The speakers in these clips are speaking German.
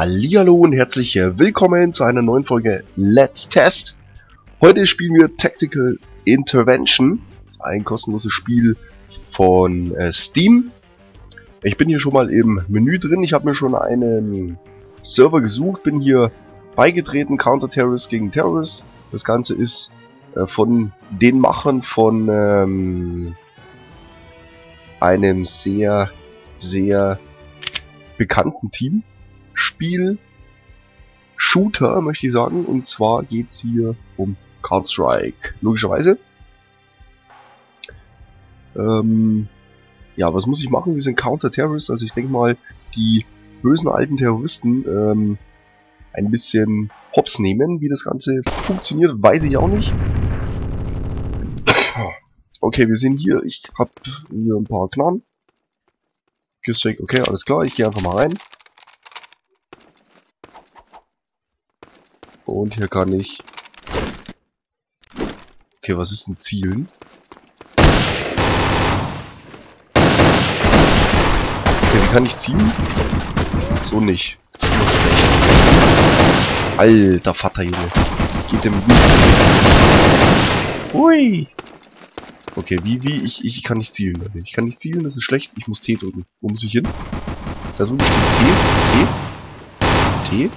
Hallihallo und herzlich willkommen zu einer neuen Folge Let's Test. Heute spielen wir Tactical Intervention, ein kostenloses Spiel von äh, Steam. Ich bin hier schon mal im Menü drin, ich habe mir schon einen Server gesucht, bin hier beigetreten, Counter-Terrorist gegen Terrorist. Das Ganze ist äh, von den Machern von ähm, einem sehr, sehr bekannten Team. Spiel Shooter, möchte ich sagen. Und zwar geht es hier um Counter-Strike. Logischerweise. Ähm, ja, was muss ich machen? Wir sind Counter-Terrorist. Also ich denke mal, die bösen alten Terroristen ähm, ein bisschen hops nehmen. Wie das Ganze funktioniert, weiß ich auch nicht. Okay, wir sind hier. Ich habe hier ein paar Knarren. Okay, alles klar. Ich gehe einfach mal rein. Und hier kann ich... Okay, was ist denn Zielen? Okay, wie kann ich zielen? So nicht. Das ist schon mal schlecht. Alter Vater, Junge. Das geht dem gut. Hui. Okay, wie, wie, ich, ich kann nicht zielen, Leute. Ich kann nicht zielen, das ist schlecht. Ich muss T drücken. Wo muss ich hin? Da so steht T. T. T.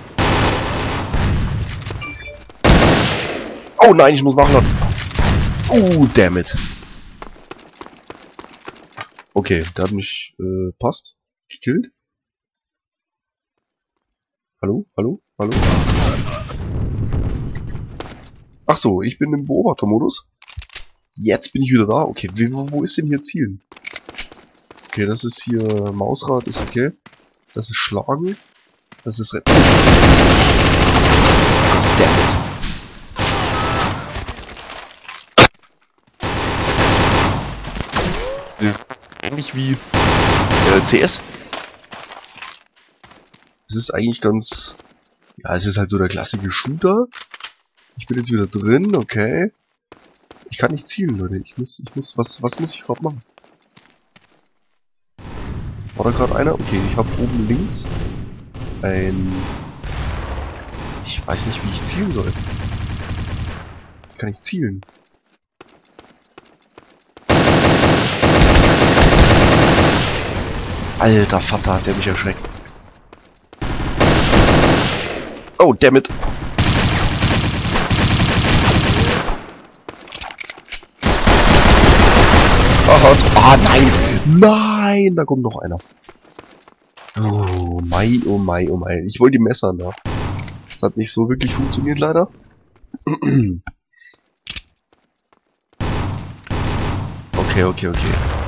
Oh nein, ich muss nachladen. Oh, damn it. Okay, der hat mich, äh, passt. Gekillt. Hallo? Hallo? Hallo? Ach so, ich bin im Beobachtermodus. Jetzt bin ich wieder da. Okay, wo, wo ist denn hier Zielen? Okay, das ist hier Mausrad, ist okay. Das ist Schlagen. Das ist Retten. Goddammit. Das ähnlich wie äh, CS. Es ist eigentlich ganz... Ja, es ist halt so der klassische Shooter. Ich bin jetzt wieder drin, okay. Ich kann nicht zielen, Leute. Ich muss, ich muss, was, was muss ich überhaupt machen? War da gerade einer? Okay, ich habe oben links ein... Ich weiß nicht, wie ich zielen soll. Ich kann nicht zielen. Alter Vater, der mich erschreckt. Oh, dammit. Ah, nein! Nein! Da kommt noch einer. Oh, Mai, oh Mai, oh Mai. Ich wollte die Messer, ne? Das hat nicht so wirklich funktioniert, leider. Okay, okay, okay.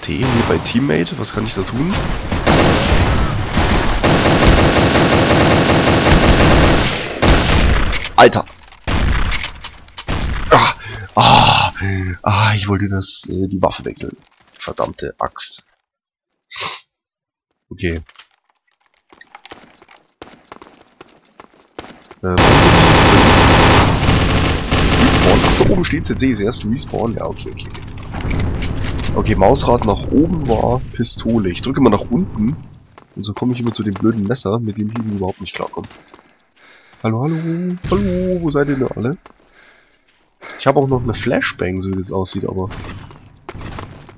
T hier bei Teammate, was kann ich da tun? Alter! Ah, ich wollte das, äh, die Waffe wechseln. Verdammte Axt. Okay. Äh, Respawn. Ach, da oben steht's, jetzt sehe ich es erst. Respawn. Ja, okay, okay. Okay, Mausrad nach oben war Pistole. Ich drücke mal nach unten. Und so komme ich immer zu dem blöden Messer, mit dem ich überhaupt nicht klarkomme. Hallo, hallo, hallo, wo seid ihr denn alle? Ich habe auch noch eine Flashbang, so wie das aussieht, aber...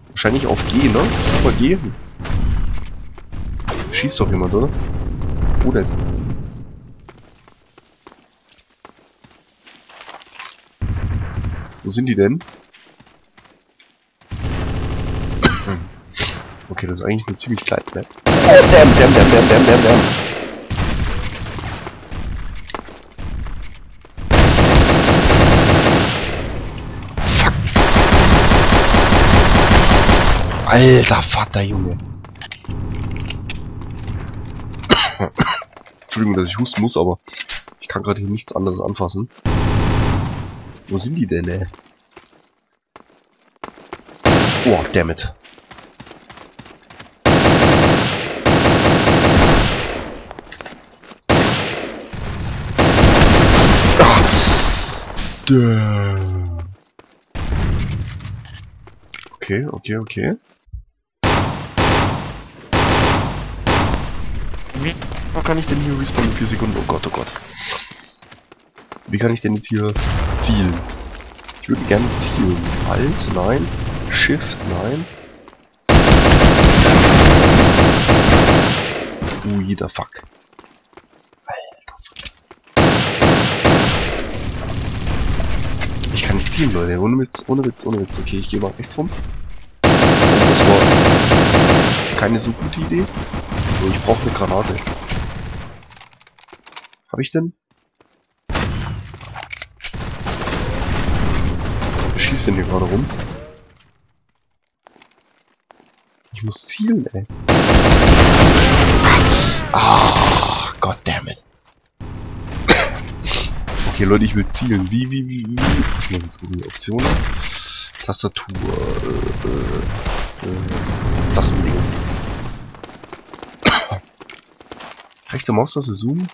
Wahrscheinlich auf G, ne? Mal G. Schießt doch jemand, oder? Wo denn? Wo sind die denn? Okay, das ist eigentlich eine ziemlich kleine Map. Oh, damn, damn, damn, damn, damn, damn, damn. Alter Vater, Junge. Entschuldigung, dass ich husten muss, aber ich kann gerade hier nichts anderes anfassen. Wo sind die denn, ey? Oh, dammit. Okay, okay, okay. wie kann ich denn hier respawnen in 4 Sekunden? Oh Gott, oh Gott. Wie kann ich denn jetzt hier zielen? Ich würde gerne zielen. Alt, nein. Shift, nein. Ui, der Fuck. Alter Fuck. Zielen, Leute. Ohne Witz, ohne Witz, ohne Witz. Okay, ich gehe mal rechts rum. Das war keine so gute Idee. So, ich brauche eine Granate. Habe ich denn? Wer schießt denn hier gerade rum? Ich muss zielen, ey. Ah, goddammit. Okay, Leute, ich will zielen. Wie, wie, wie, wie? Ich muss jetzt gucken, Optionen. Tastatur, äh, äh, äh, Tastenbelegung. Rechte Maustaste zoomen.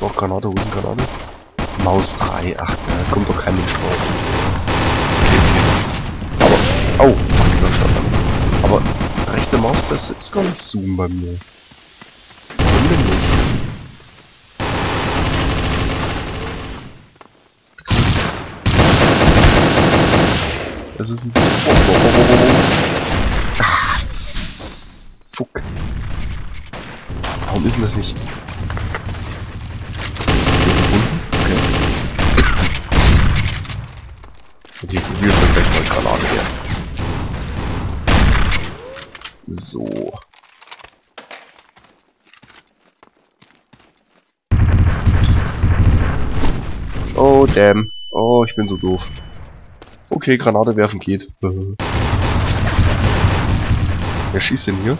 Auch Granate, wo ist Granate? Maus 3, ach, da kommt doch kein Mensch drauf. Okay, okay. Aber, oh, fuck, da stand er. Aber rechte Maustaste ist gar nicht zoomen bei mir. Warum denn nicht? Das ist... Das ist ein bisschen... Oh, oh, oh, oh, oh. Ah, fuck. Warum ist denn das nicht... 10 Sekunden? Okay. Und hier probieren wir gleich mal Granate werfen. So. Oh, damn. Oh, ich bin so doof. Okay, Granate werfen geht. Wer schießt denn hier?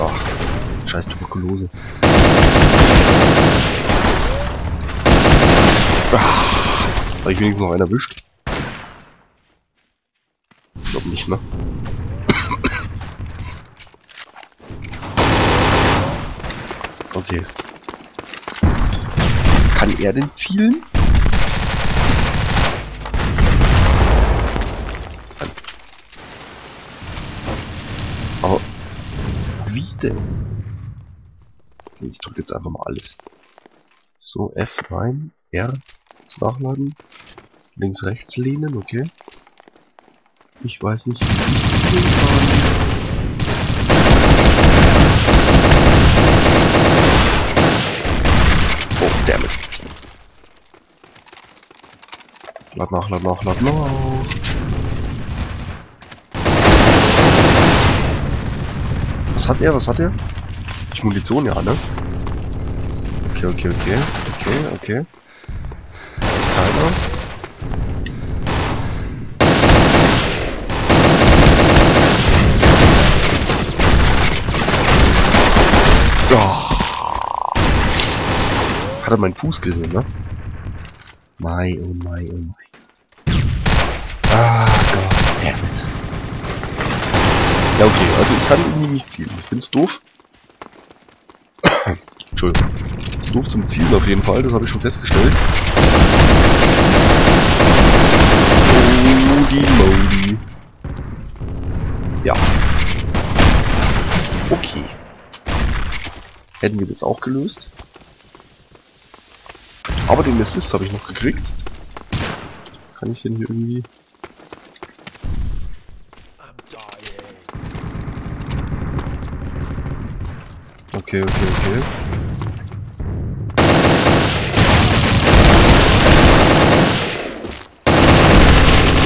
Ach, scheiß Tuberkulose. Ah, habe ich wenigstens noch einen erwischt? Ich glaube nicht, ne? Okay. Kann er denn zielen? Aber denn? Ich drücke jetzt einfach mal alles. So, F rein, R, das Nachladen, links, rechts lehnen, okay. Ich weiß nicht, wie ich zielen kann. Oh, dammit. Lad nach, lad nach, lad nach. Was hat er? Was hat er? Ich Munition, ja, ne? Okay, okay, okay. Okay, okay. Da ist keiner. Hat er meinen Fuß gesehen, ne? Mai, oh mai, oh mai. Ah, Gott, dammit. Ja, okay, also ich kann irgendwie nicht zielen. Ich find's doof. Entschuldigung. Ist doof zum Zielen auf jeden Fall, das habe ich schon festgestellt. Modi Modi. Ja. Okay. Hätten wir das auch gelöst. Aber den Assist habe ich noch gekriegt. Kann ich den hier irgendwie... Okay, okay, okay.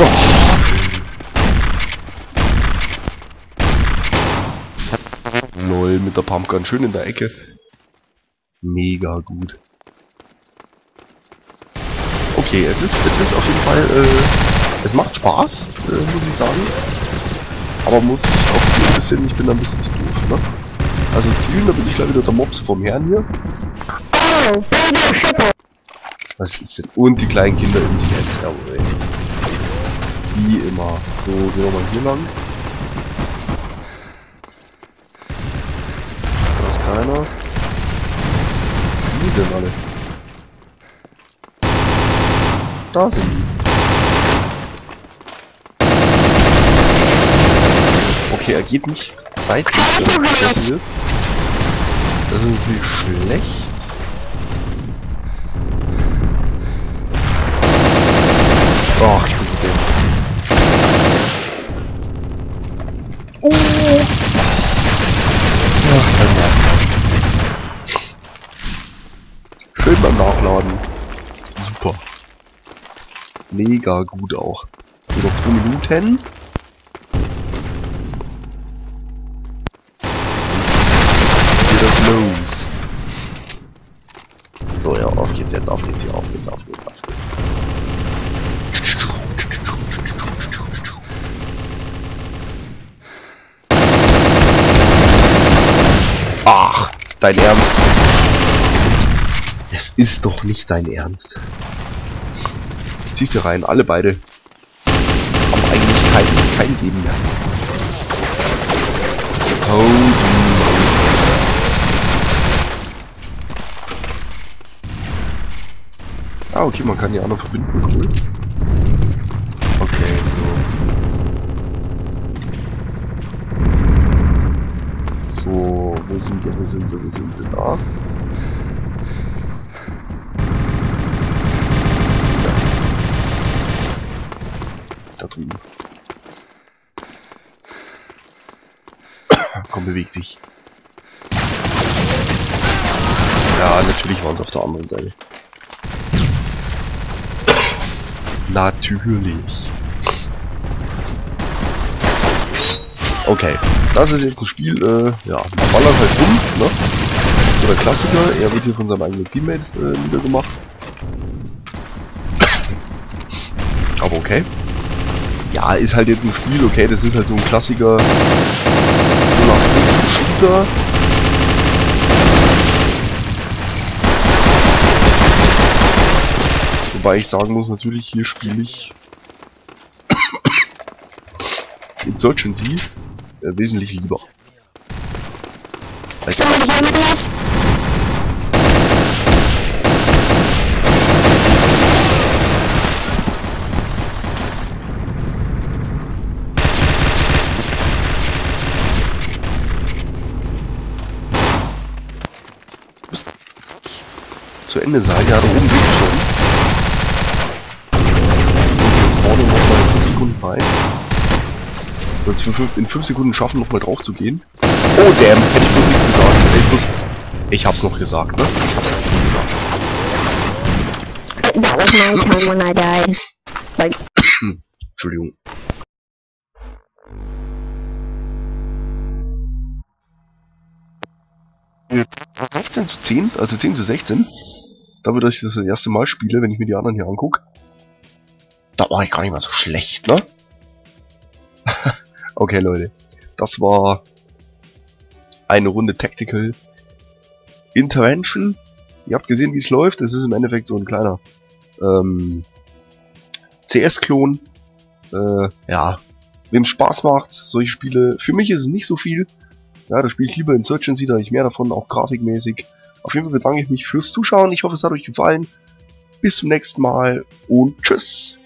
Oh. Lol, mit der Pumpgun schön in der Ecke. Mega gut. Okay, es ist, es ist auf jeden Fall, äh, es macht Spaß, äh, muss ich sagen. Aber muss ich auch ein bisschen, ich bin da ein bisschen zu doof, ne? Also zielen, da bin ich gleich wieder der Mops vom Herrn hier. Was ist denn? Und die kleinen Kinder im TS, jawohl. Wie immer. So, gehen wir mal hier lang. Da ist keiner. Was sind die denn alle? Da sind die. Okay, er geht nicht seitlich, wenn er wird. Das ist natürlich schlecht. Ach, ich bin so dämlich. Oh! Ach, beim Nachladen. Schön beim Nachladen. Super. Mega gut auch. So, noch zwei Minuten. Geht das los. So, ja, auf geht's jetzt, auf geht's hier, auf geht's, auf geht's, auf geht's. Ach, dein Ernst? Es ist doch nicht dein Ernst. Ziehst du rein, alle beide. Haben eigentlich kein, kein Leben mehr. Holy Ah, okay, man kann die anderen verbinden. Cool. Okay, so. So, wo sind sie, wo sind sie, wo sind sie? Da. Da drüben. Komm, beweg dich. Ja, natürlich waren sie auf der anderen Seite. Natürlich. Okay, das ist jetzt ein Spiel, äh, ja, man ballert halt rum, ne? So der Klassiker, er wird hier von seinem eigenen Teammate äh, niedergemacht. Aber okay. Ja, ist halt jetzt ein Spiel, okay, das ist halt so ein Klassiker 0815 Shooter. Wobei ich sagen muss, natürlich, hier spiele ich Insurgency äh, wesentlich lieber. Als das. Zu Ende sein, ja, da oben liegt schon. Und wir spawnen nochmal 5 Sekunden rein. Wenn wir in 5 Sekunden schaffen, nochmal drauf zu gehen. Oh damn, hätte ich bloß nichts gesagt. Hätte ich bloß. Ich hab's noch gesagt, ne? Ich hab's noch gesagt. That was my time when I died. Like, Entschuldigung. Ja, 16 zu 10, also 10 zu 16. Dafür, dass ich das, das erste Mal spiele, wenn ich mir die anderen hier angucke. Da war ich gar nicht mal so schlecht, ne? Okay, Leute. Das war eine Runde Tactical Intervention. Ihr habt gesehen, wie es läuft. Es ist im Endeffekt so ein kleiner ähm, CS-Klon. Äh, ja, wem Spaß macht, solche Spiele. Für mich ist es nicht so viel. Ja, da spiele ich lieber Insurgency, da habe ich mehr davon, auch grafikmäßig. Auf jeden Fall bedanke ich mich fürs Zuschauen. Ich hoffe, es hat euch gefallen. Bis zum nächsten Mal und tschüss.